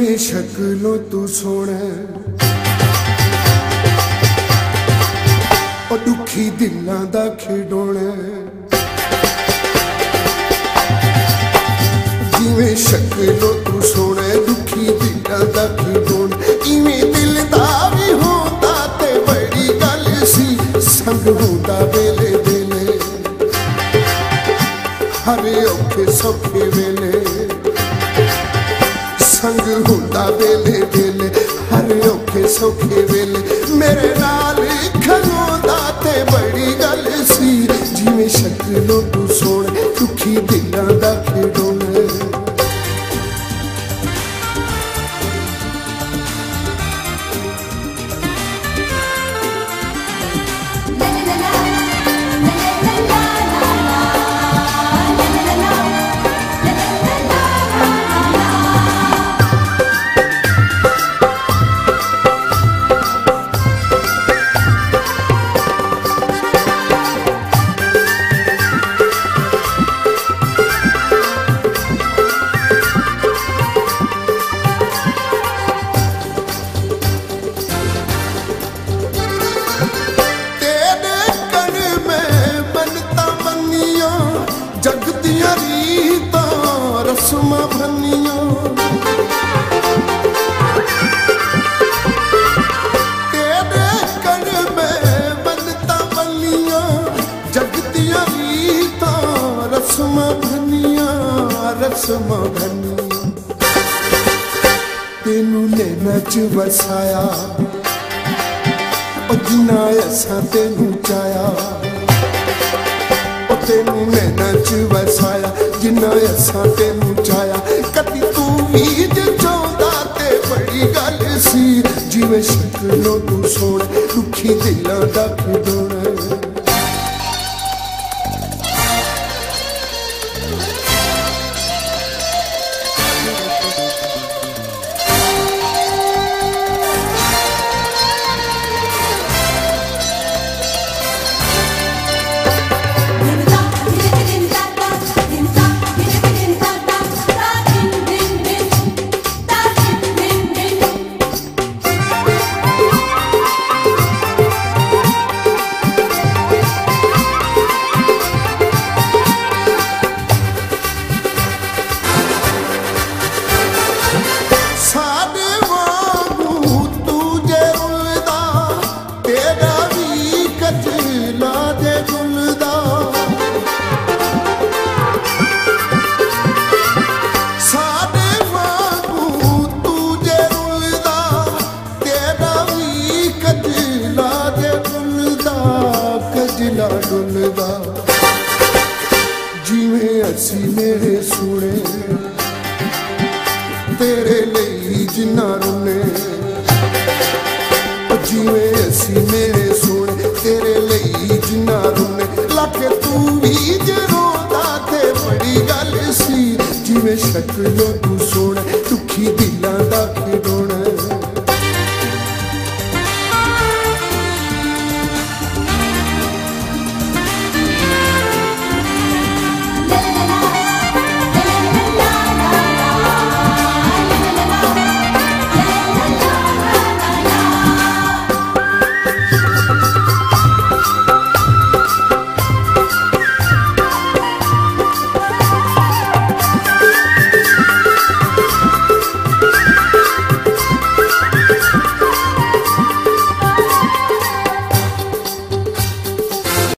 ਜਿਵੇਂ ਸ਼ਕਲੋਂ ਤੂੰ ਸੋਹਣਾ ਉਹ ਦੁਖੀ ਦਿਲਾਂ ਦਾ ਖਿਡੋਣਾ ਜਿਵੇਂ ਸ਼ਕਲੋਂ ਤੂੰ ਸੋਹਣਾ ਦੁਖੀ ਦਿਲਾਂ ਦਾ ਖਿਡੋਣਾ ਇਵੇਂ ਦਿਲ ਦਾ ਵੀ ਹੁੰਦਾ ਤੇ ਬੜੀ ਗੱਲ ਸੀ ਸੰਗ ਹੁੰਦਾ ਵੇਲੇ ਵੇਲੇ ਹਰੇ ਔਖੇ ਸੌਖੇ ਵੇਲੇ संग हुंदा वेले वेले हर औखे सौखे वेले मेरे नाल खलोंदा ते बड़ी गल सी, जिवें शक्लों रस्म घन तेनू ने नच बसाया जिना जिन्ना तेनू चाया। ओ तेनू नैना च वसाया जिन्ना असा तेनू चाया। कभी तू भी चाहता ते बड़ी गल सी जिमें शक्लों तू सोने दुखी दिल दा खिडोना ਮੇਰੇ ਸੁਣੇ। ਤੇਰੇ ਲਈ ਜਿੰਨਾ ਰੋਨੇ ਜਿਵੇਂ ਅਸੀਂ ਮੇਰੇ ਸੋਹਣੇ ਤੇਰੇ ਲਈ ਜਿੰਨਾ ਰੋਨੇ ਲੱਖ ਤੂੰ ਵੀ ਜੇ ਰੋਂਦਾ ਤੇ ਬੜੀ ਗੱਲ ਸੀ। ਜਿਵੇਂ ਸ਼ਕਲੋਂ ਤੂੰ ਸੋਹਣਾ ਦੁਖੀ ਦਿਲਾਂ ਦਾ